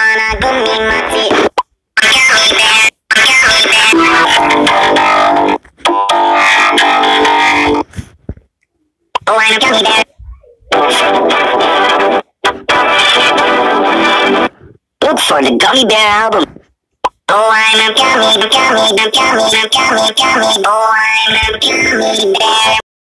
Wanna gummy matty. Gummy bear. Oh, I'm a gummy bear. Look for the Gummy Bear album. Oh, I'm a gummy, gummy, gummy, gummy, gummy. Oh, I'm a gummy bear.